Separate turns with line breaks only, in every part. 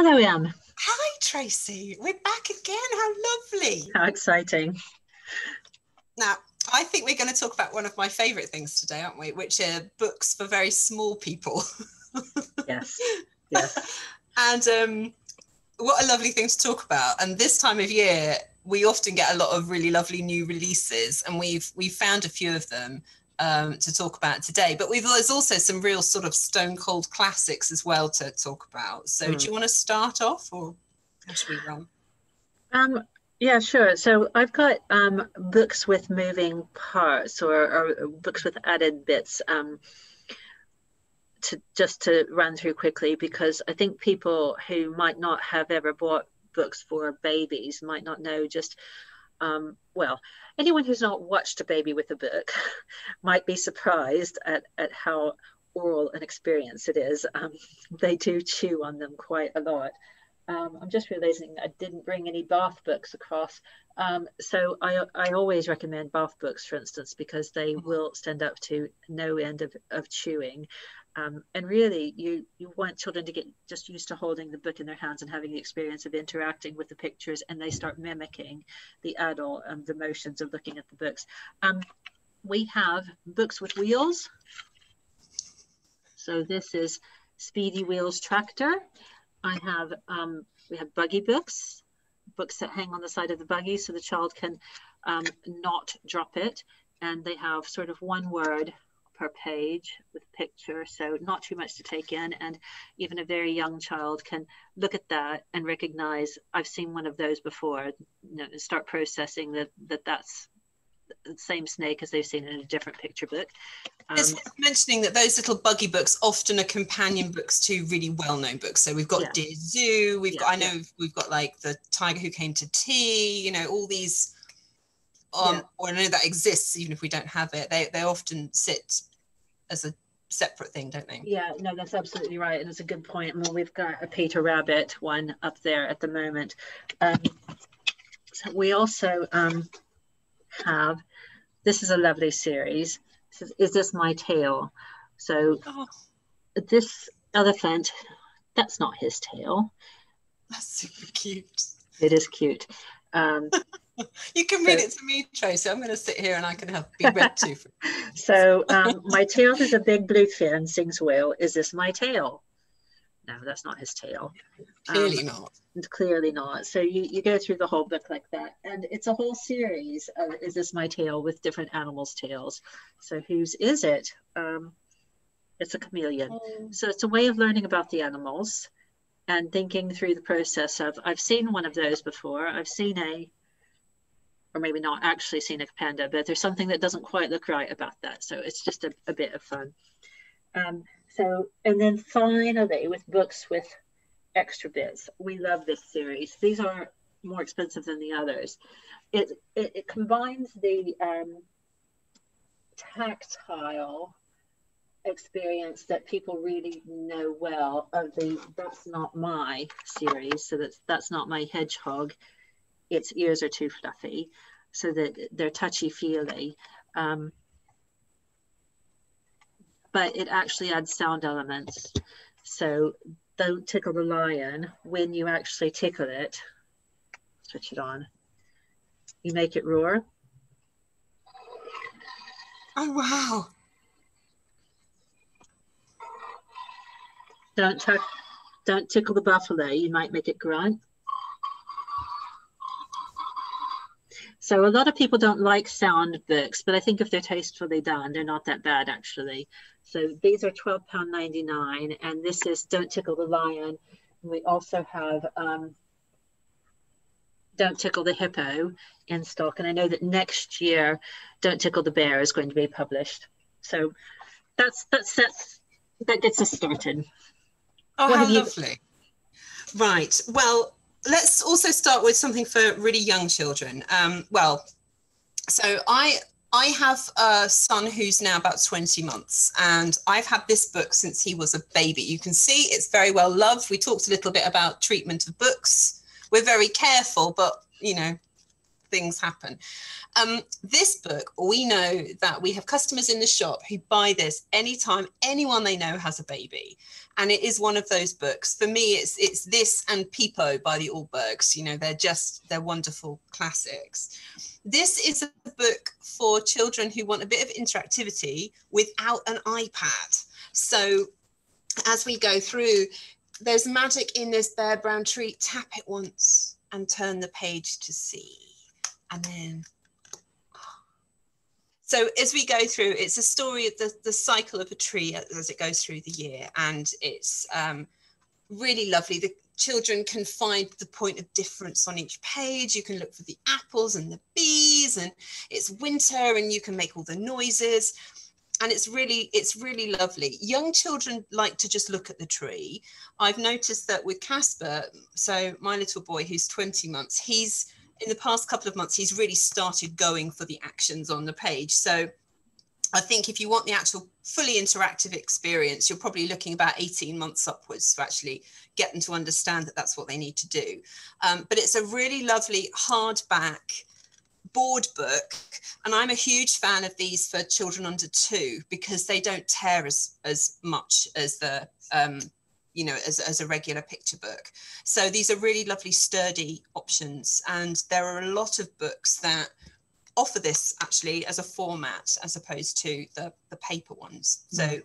Hello, Em.
Hi, Tracy. We're back again. How lovely.
How exciting.
Now, I think we're going to talk about one of my favourite things today, aren't we? Which are books for very small people.
yes. Yes.
and um, what a lovely thing to talk about. And this time of year, we often get a lot of really lovely new releases, and we've we've found a few of them um, to talk about today. But we've there's also some real sort of stone cold classics as well to talk about. So, mm. do you want to start off, or how should we run?
Um, yeah, sure. So I've got um, books with moving parts or, or books with added bits. Um, to just to run through quickly because I think people who might not have ever bought books for babies might not know just um, well anyone who's not watched a baby with a book might be surprised at, at how oral an experience it is. Um, they do chew on them quite a lot. Um, I'm just realizing I didn't bring any bath books across. Um, so I, I always recommend bath books, for instance, because they mm-hmm. will stand up to no end of, of chewing. Um, and really, you you want children to get just used to holding the book in their hands and having the experience of interacting with the pictures, and they start mimicking the adult and the motions of looking at the books. Um, we have books with wheels. So this is Speedy Wheels Tractor. I have um, we have buggy books, books that hang on the side of the buggy so the child can um, not drop it, and they have sort of one word per page with picture, so not too much to take in. And even a very young child can look at that and recognize, I've seen one of those before, you know, start processing that, that that's same snake as they've seen in a different picture book.
Um, it's worth mentioning that those little buggy books often are companion books to really well-known books. So we've got yeah. Dear Zoo, we've yeah, got I know yeah. we've got like the Tiger Who Came to Tea, you know, all these um, or I know that exists even if we don't have it. They they often sit as a separate thing, don't they?
Yeah, no, that's absolutely right, and it's a good point. Well, we've got a Peter Rabbit one up there at the moment. Um, so we also um, have this is a lovely series. This is, is this my tail? So oh. this elephant, that's not his tail.
That's super cute.
It is cute. Um,
you can read so, it to me, Tracy. I'm going to sit here and I can have be read to.
so um, my tail is a big blue fin, sings Will. Is this my tail? No, that's not his tail.
Clearly um, not.
Clearly not. So you, you go through the whole book like that. And it's a whole series of Is This My Tail with different animals' tails. So whose is it? Um, it's a chameleon. Oh. So it's a way of learning about the animals and thinking through the process of I've seen one of those before. I've seen a or maybe not actually seen a panda, but there's something that doesn't quite look right about that. So it's just a, a bit of fun. Um, so, and then finally with books with extra bits, we love this series. These are more expensive than the others. It, it, it combines the um, tactile experience that people really know well of the That's Not My series. So that's That's Not My Hedgehog its ears are too fluffy, so that they're touchy feely. Um, but it actually adds sound elements. So don't tickle the lion when you actually tickle it. Switch it on. You make it roar.
Oh wow!
Don't tuck, don't tickle the buffalo. You might make it grunt. So a lot of people don't like sound books, but I think if they're tastefully done, they're not that bad actually. So these are £12.99 and this is Don't Tickle the Lion. We also have um, Don't Tickle the Hippo in stock. And I know that next year Don't Tickle the Bear is going to be published. So that's that's that's that gets us started.
Oh, what how lovely. Right. Well, let's also start with something for really young children. Um, well, so I I have a son who's now about 20 months, and I've had this book since he was a baby. You can see it's very well loved. We talked a little bit about treatment of books. We're very careful, but you know, things happen. Um, this book, we know that we have customers in the shop who buy this anytime anyone they know has a baby. And it is one of those books. For me, it's it's this and Peepo by the Ahlbergs. You know, they're just they're wonderful classics. This is a book for children who want a bit of interactivity without an iPad. So as we go through, there's magic in this bare brown tree. Tap it once and turn the page to see and then so as we go through it's a story of the, the cycle of a tree as it goes through the year. And it's um, really lovely. The children can find the point of difference on each page. You can look for the apples and the bees and it's winter and you can make all the noises. And it's really it's really lovely. Young children like to just look at the tree. I've noticed that with casper so my little boy who's 20 months he's in the past couple of months, he's really started going for the actions on the page. So I think if you want the actual fully interactive experience, you're probably looking about 18 months upwards to actually get them to understand that that's what they need to do. Um, but it's a really lovely hardback board book. And I'm a huge fan of these for children under two because they don't tear as, as much as the um, you know, as, as a regular picture book. So these are really lovely, sturdy options. And there are a lot of books that offer this actually as a format as opposed to the, the paper ones. So mm.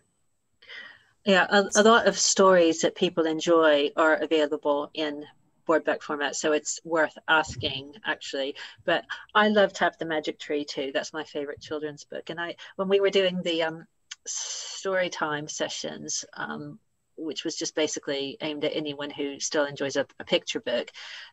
yeah, a, a lot of stories that people enjoy are available in board book format so it's worth asking actually but i love tap the magic tree too that's my favorite children's book and i when we were doing the um story time sessions um, which was just basically aimed at anyone who still enjoys a, a, picture book.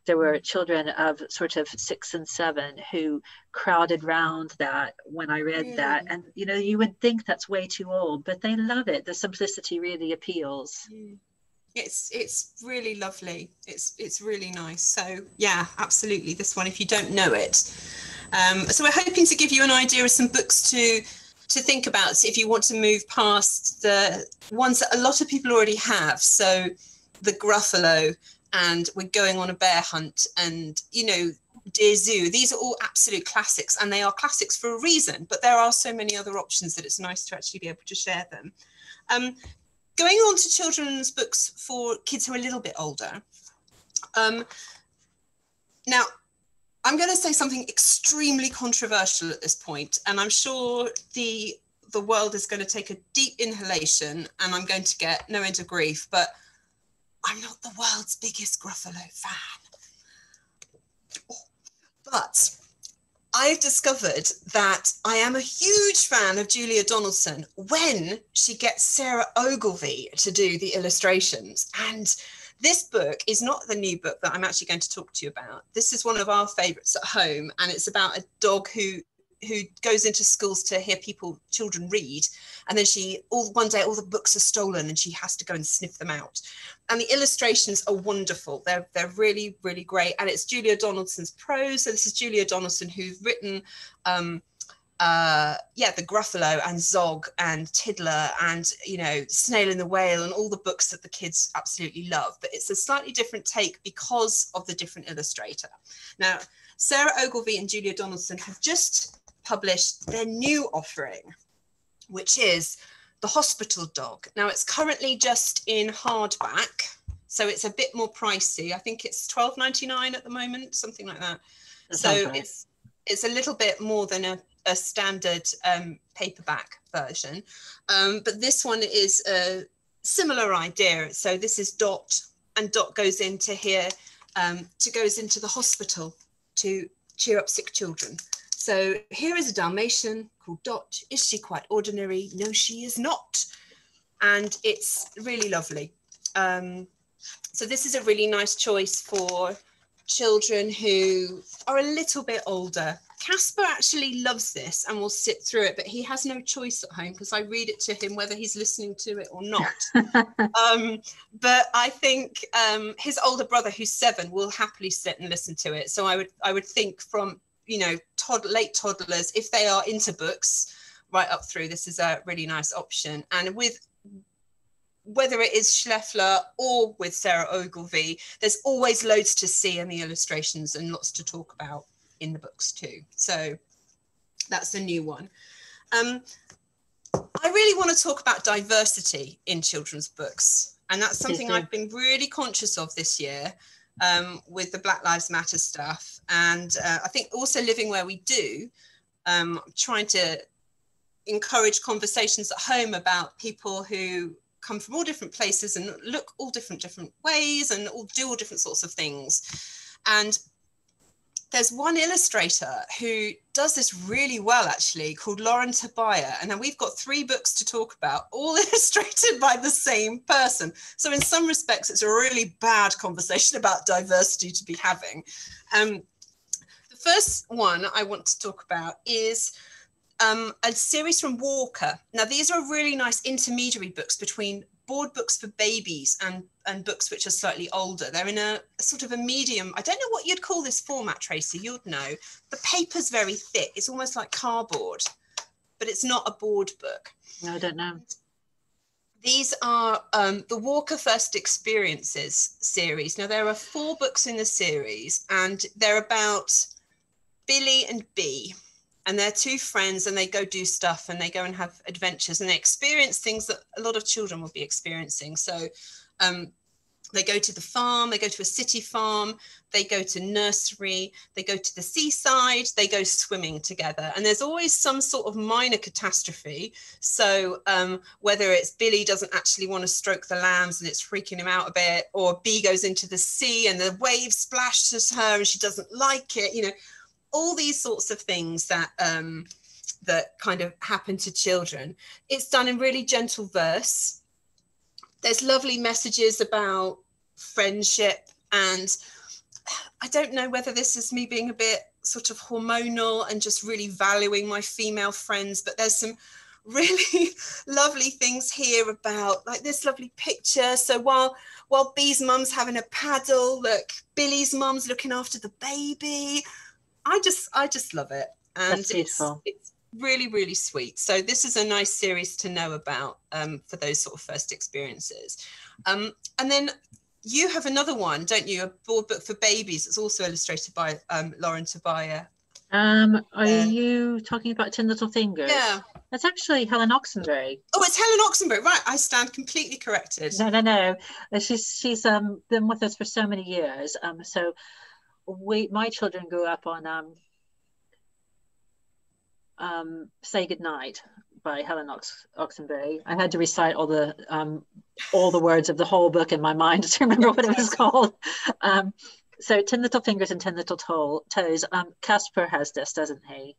There were mm. children of sort of six and seven who crowded round that when I read that. And, you know, you would think that's way too old, but they love it. The simplicity really appeals.
It's it's really lovely. It's it's really nice. So yeah, absolutely. This one, if you don't know it. Um, so we're hoping to give you an idea of some books to to think about if you want to move past the ones that a lot of people already have. So the Gruffalo and we're going on a bear hunt and, you know, Dear Zoo, these are all absolute classics and they are classics for a reason, but there are so many other options that it's nice to actually be able to share them. Um, going on to children's books for kids who are a little bit older. Um, now, I'm going to say something extremely controversial at this point, and I'm sure the the world is going to take a deep inhalation, and I'm going to get no end of grief. But I'm not the world's biggest Gruffalo fan. But I've discovered that I am a huge fan of Julia Donaldson when she gets Sara Ogilvie to do the illustrations. And this book is not the new book that I'm actually going to talk to you about. This is one of our favorites at home, and it's about a dog who who goes into schools to hear people children read and then she all one day all the books are stolen and she has to go and sniff them out. And the illustrations are wonderful. They're they're really really great. And it's julia donaldson's prose. So this is julia donaldson who's written um, uh, yeah, the Gruffalo and Zog and Tiddler and you know Snail and the Whale and all the books that the kids absolutely love. But it's a slightly different take because of the different illustrator. Now, Sara Ogilvie and Julia Donaldson have just published their new offering, which is the Hospital Dog. Now, it's currently just in hardback, so it's a bit more pricey. I think it's twelve ninety nine at the moment, something like that. that so it's it's a little bit more than a a standard um, paperback version. Um, but this one is a similar idea. So this is Dot, and Dot goes into here, um, to goes into the hospital to cheer up sick children. So here is a Dalmatian called Dot. Is she quite ordinary? No, she is not. And it's really lovely. Um, so this is a really nice choice for children who are a little bit older Casper actually loves this and will sit through it, but he has no choice at home because I read it to him whether he's listening to it or not. um, but I think um, his older brother, who's seven, will happily sit and listen to it. So I would I would think from you know tod- late toddlers, if they are into books, right up through, this is a really nice option. And with whether it is Scheffler or with Sara Ogilvie, there's always loads to see in the illustrations and lots to talk about. In the books too. So that's a new one. Um, I really want to talk about diversity in children's books. And that's something I've been really conscious of this year um, with the Black Lives Matter stuff. And uh, I think also living where we do, um, trying to encourage conversations at home about people who come from all different places and look all different different ways and all do all different sorts of things and there's one illustrator who does this really well actually called Lauren Tobia and then we've got three books to talk about all illustrated by the same person so in some respects it's a really bad conversation about diversity to be having um, the first one I want to talk about is um, a series from Walker. Now, these are really nice intermediary books between board books for babies and, and books which are slightly older. They're in a, a, sort of a medium. I don't know what you'd call this format, Tracy. You'd know. The paper's very thick. It's almost like cardboard, but it's not a board book.
No, I don't know.
These are um, the Walker First Experiences series. Now, there are four books in the series, and they're about Billy and Bee and they're two friends and they go do stuff and they go and have adventures and they experience things that a lot of children will be experiencing. So um, they go to the farm they go to a city farm they go to nursery they go to the seaside they go swimming together. And there's always some sort of minor catastrophe. So um, whether it's billy doesn't actually want to stroke the lambs and it's freaking him out a bit or Bee goes into the sea and the wave splashes her and she doesn't like it you know all these sorts of things that um, that kind of happen to children. It's done in really gentle verse. There's lovely messages about friendship and I don't know whether this is me being a bit sort of hormonal and just really valuing my female friends, but there's some really lovely things here about like this lovely picture. So while while Bee's mum's having a paddle, look, Billy's mum's looking after the baby. I just I just love it, and it's, it's really really sweet. So this is a nice series to know about um, for those sort of first experiences. Um, and then you have another one, don't you? A board book for babies. It's also illustrated by um, Lauren Tobia.
Um, are uh, you talking about Ten Little Fingers?
Yeah.
That's actually Helen Oxenbury.
Oh, it's Helen Oxenbury, right? I stand completely corrected.
No, no, no. She's she's um been with us for so many years. Um, so we my children grew up on um, um, "Say Goodnight" by Helen Ox- Oxenbury. I had to recite all the um, all the words of the whole book in my mind to remember what it was called. Um, so, Ten Little Fingers and Ten Little to- Toes. Um, Casper has this, doesn't he?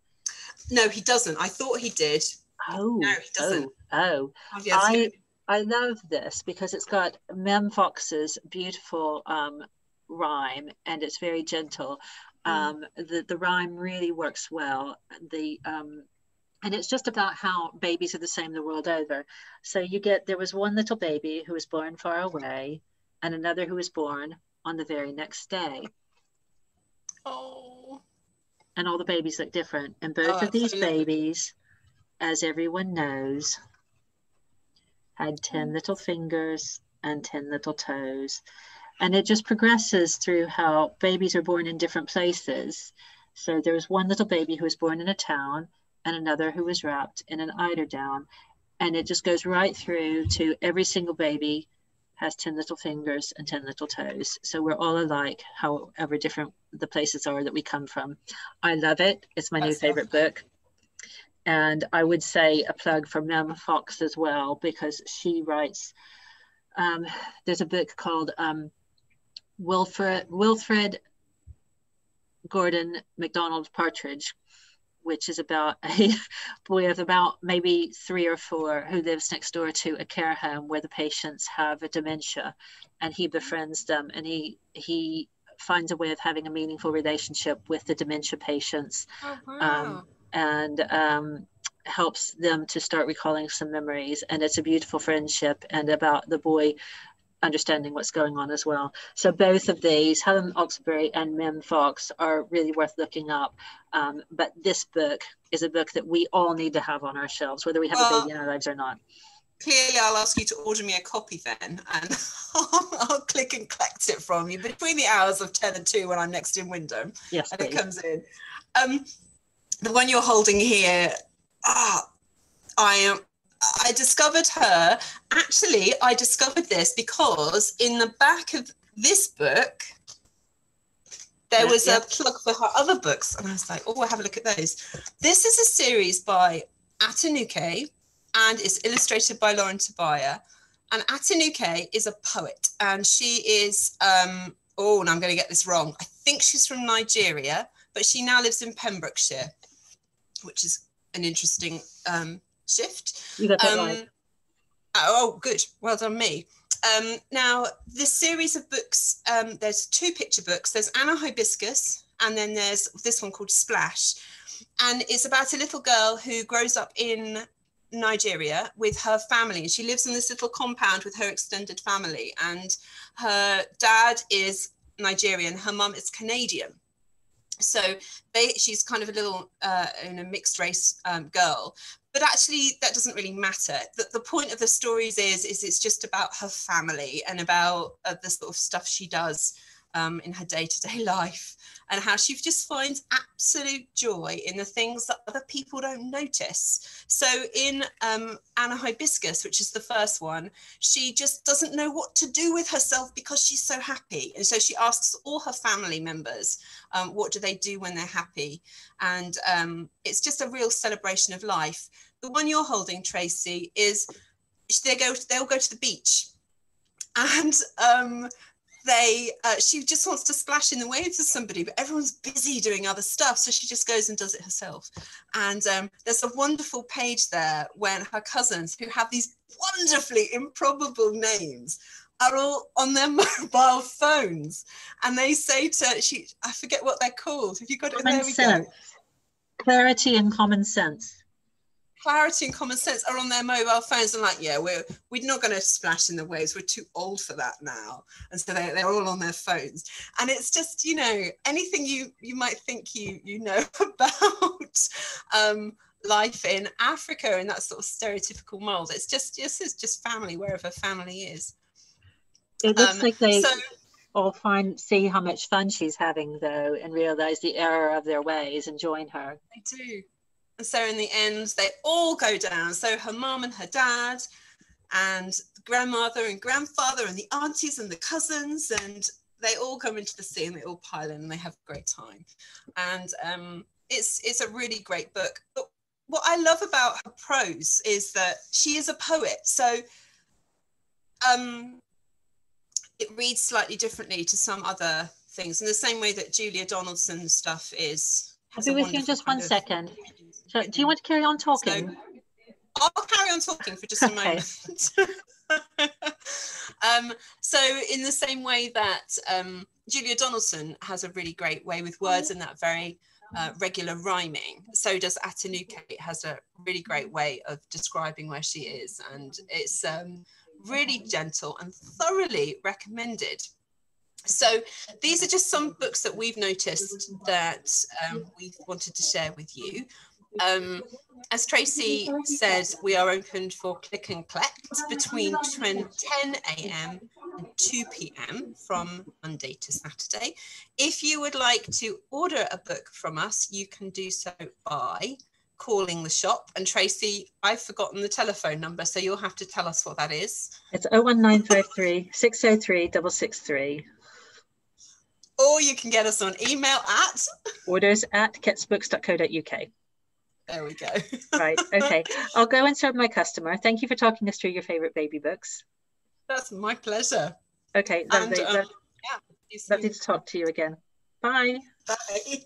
No, he doesn't. I thought he did.
Oh,
no, he doesn't.
Oh, oh. I I love this because it's got Mem Fox's beautiful um, rhyme and it's very gentle. Mm. Um, the, the rhyme really works well. The um, and it's just about how babies are the same the world over. So you get there was one little baby who was born far away, and another who was born on the very next day.
Oh.
And all the babies look different. And both oh, of these babies, as everyone knows, had 10 mm. little fingers and 10 little toes and it just progresses through how babies are born in different places. So there was one little baby who was born in a town and another who was wrapped in an eiderdown. And it just goes right through to every single baby has 10 little fingers and 10 little toes. So we're all alike, however different the places are that we come from. I love it. It's my That's new favorite book. And I would say a plug for Mem Fox as well, because she writes, um, there's a book called um, Wilfrid, Wilfrid Gordon McDonald Partridge, which is about a boy of about maybe three or four who lives next door to a care home where the patients have a dementia and he befriends them and he he finds a way of having a meaningful relationship with the dementia patients
oh, wow. um,
and um, helps them to start recalling some memories and it's a beautiful friendship and about the boy understanding what's going on as well. So both of these, Helen Oxenbury and Mem Fox, are really worth looking up. Um, but this book is a book that we all need to have on our shelves, whether we have well, a baby in our lives or not.
Clearly, I'll ask you to order me a copy then, and I'll, I'll click and collect it from you between the hours of 10 and 2 when I'm next in Wymondham.
Yes,
and
please.
it comes in. Um, the one you're holding here, ah, I am. I discovered her. Actually, I discovered this because in the back of this book, there was
Yeah.
a plug for her other books, and I was like, "Oh, have a look at those." This is a series by Atinuke, and it's illustrated by Lauren Tobia. And Atinuke is a poet, and she is um, oh, and I'm going to get this wrong. I think she's from Nigeria, but she now lives in Pembrokeshire, which is an interesting um, shift.
You got that
Um,
right.
Oh, good. Well done, me. Um, now, this series of books, um, there's two picture books. There's Anna Hibiscus, and then there's this one called Splash. And it's about a little girl who grows up in Nigeria with her family. And she lives in this little compound with her extended family. And her dad is Nigerian, her mum is Canadian. So they, she's kind of a little uh, in a mixed race um, girl, but actually that doesn't really matter. The, the point of the stories is is it's just about her family and about uh, the sort of stuff she does um, in her day-to-day life and how she just finds absolute joy in the things that other people don't notice. So in um, anna hibiscus which is the first one she just doesn't know what to do with herself because she's so happy. And so she asks all her family members um, what do they do when they're happy? And um, it's just a real celebration of life. The one you're holding, Tracy, is they go they'll go to the beach, and um, they uh, she just wants to splash in the waves with somebody, but everyone's busy doing other stuff, so she just goes and does it herself. And um, there's a wonderful page there when her cousins, who have these wonderfully improbable names, are all on their mobile phones and they say to she I forget what they're called. Have you got it?
Common
There we go.
sense. Clarity and common sense.
Clarity and common sense are on their mobile phones and like, yeah, we're we're not going to splash in the waves. We're too old for that now. And so they're, they're all on their phones. And it's just, you know, anything you you might think you you know about um, life in Africa and that sort of stereotypical mold. It's just this is just family wherever family is.
It looks
Um,
like they
so
all find see how much fun she's having though and realize the error of their ways and join her.
They do. And so in the end, they all go down. So her mum and her dad, and the grandmother and grandfather, and the aunties and the cousins, and they all come into the sea and they all pile in and they have a great time. And um, it's it's a really great book. But what I love about her prose is that she is a poet. So um, it reads slightly differently to some other things in the same way that Julia Donaldson's stuff is.
I'll be with you in just one
kind of-
second. So, do you want to carry on talking?
I'll carry on talking for just a moment. um, so, in the same way that um, Julia Donaldson has a really great way with words and that very uh, regular rhyming, so does Atinuke. Has a really great way of describing where she is, and it's um, really gentle and thoroughly recommended. So, these are just some books that we've noticed that um, we wanted to share with you. Um, as Tracy said, we are open for click and collect between 10 a.m. and 2 p.m. from Monday to Saturday. If you would like to order a book from us, you can do so by calling the shop. And Tracy, I've forgotten the telephone number, so you'll have to tell us what that is.
It's 01953 603 663.
Or you can get us on email at,
Orders at kettsbooks.co.uk.
there we go.
Right. Okay. I'll go and serve my customer. Thank you for talking us through your favorite baby books.
That's my pleasure.
Okay.
And
Lovely.
um,
lo-
yeah, see you soon.
lovely to talk to you again. Bye.
Bye.